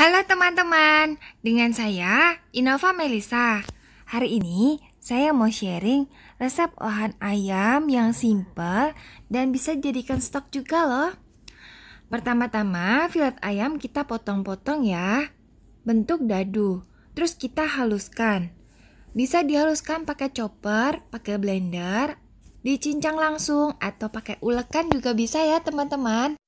Halo teman-teman, dengan saya Innova Melisa. Hari ini saya mau sharing resep olahan ayam yang simple dan bisa dijadikan stok juga loh. Pertama-tama filet ayam kita potong-potong ya, bentuk dadu. Terus kita haluskan. Bisa dihaluskan pakai chopper, pakai blender, dicincang langsung atau pakai ulekan juga bisa ya teman-teman.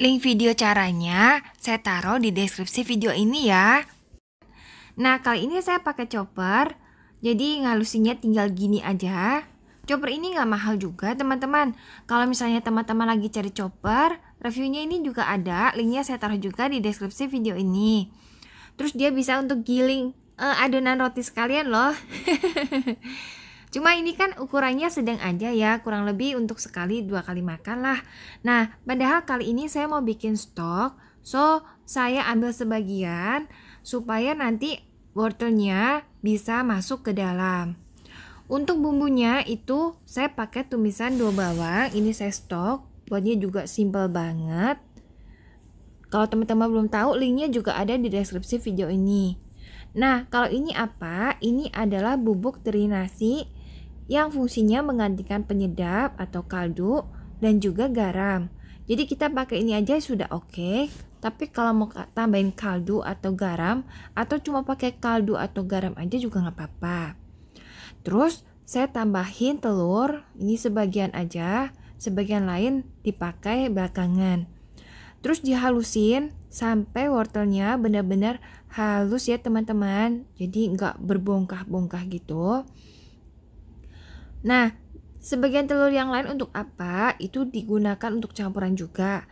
Link video caranya saya taruh di deskripsi video ini ya. Nah, kali ini saya pakai chopper. Jadi ngalusinnya tinggal gini aja. Chopper ini nggak mahal juga teman-teman. Kalau misalnya teman-teman lagi cari chopper, reviewnya ini juga ada. Linknya saya taruh juga di deskripsi video ini. Terus dia bisa untuk giling uh, adonan roti sekalian loh. Cuma ini kan ukurannya sedang aja ya, kurang lebih untuk sekali dua kali makan lah. Nah, padahal kali ini saya mau bikin stok, so saya ambil sebagian supaya nanti wortelnya bisa masuk ke dalam. Untuk bumbunya itu saya pakai tumisan dua bawang, ini saya stok, buatnya juga simple banget. Kalau teman-teman belum tahu, linknya juga ada di deskripsi video ini. Nah, kalau ini apa? Ini adalah bubuk teri nasi yang fungsinya menggantikan penyedap atau kaldu dan juga garam. Jadi kita pakai ini aja sudah oke. Okay. Tapi kalau mau tambahin kaldu atau garam atau cuma pakai kaldu atau garam aja juga nggak apa-apa. Terus saya tambahin telur, ini sebagian aja, sebagian lain dipakai belakangan. Terus dihalusin sampai wortelnya benar-benar halus ya teman-teman. Jadi nggak berbongkah-bongkah gitu. Nah, sebagian telur yang lain untuk apa? Itu digunakan untuk campuran juga.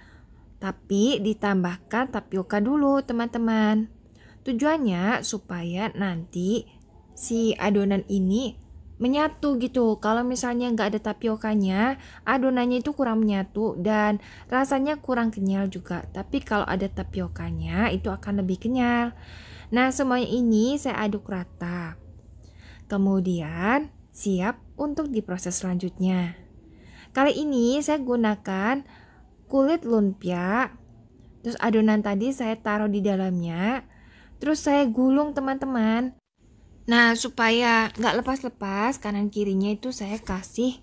Tapi ditambahkan tapioka dulu, teman-teman. Tujuannya supaya nanti si adonan ini menyatu gitu. Kalau misalnya nggak ada tapiokanya, adonannya itu kurang menyatu dan rasanya kurang kenyal juga. Tapi kalau ada tapiokanya, itu akan lebih kenyal. Nah, semuanya ini saya aduk rata. Kemudian siap untuk diproses selanjutnya. Kali ini saya gunakan kulit lumpia, terus adonan tadi saya taruh di dalamnya, terus saya gulung teman-teman. Nah supaya nggak lepas-lepas kanan kirinya itu saya kasih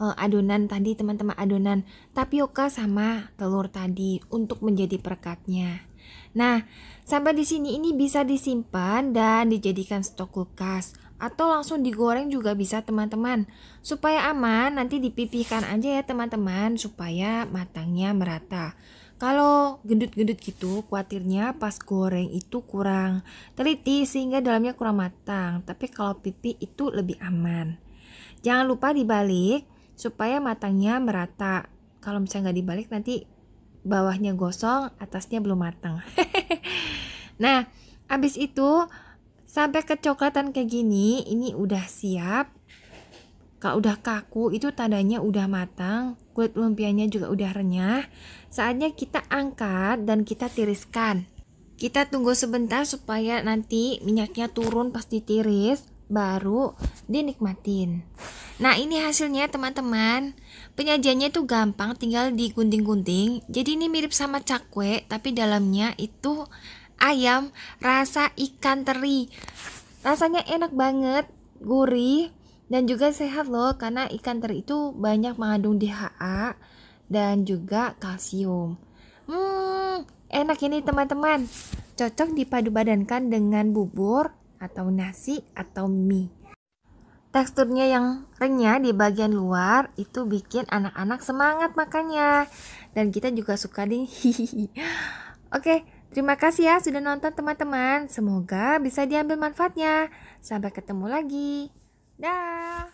uh, adonan tadi teman-teman adonan tapioka sama telur tadi untuk menjadi perekatnya. Nah, sampai di sini ini bisa disimpan dan dijadikan stok kulkas atau langsung digoreng juga bisa teman-teman. Supaya aman nanti dipipihkan aja ya teman-teman supaya matangnya merata. Kalau gendut-gendut gitu, khawatirnya pas goreng itu kurang teliti sehingga dalamnya kurang matang. Tapi kalau pipih itu lebih aman. Jangan lupa dibalik supaya matangnya merata. Kalau misalnya nggak dibalik nanti bawahnya gosong, atasnya belum matang. nah, habis itu Sampai kecoklatan kayak gini, ini udah siap. Kalau udah kaku, itu tandanya udah matang. Kulit lumpianya juga udah renyah. Saatnya kita angkat dan kita tiriskan. Kita tunggu sebentar supaya nanti minyaknya turun pas ditiris, baru dinikmatin. Nah ini hasilnya teman-teman Penyajiannya itu gampang tinggal digunting-gunting Jadi ini mirip sama cakwe tapi dalamnya itu ayam rasa ikan teri. Rasanya enak banget, gurih dan juga sehat loh karena ikan teri itu banyak mengandung DHA dan juga kalsium. Hmm, enak ini teman-teman. Cocok dipadu badankan dengan bubur atau nasi atau mie. Teksturnya yang renyah di bagian luar itu bikin anak-anak semangat makannya. Dan kita juga suka nih. Oke, Terima kasih ya sudah nonton teman-teman. Semoga bisa diambil manfaatnya. Sampai ketemu lagi. Dah.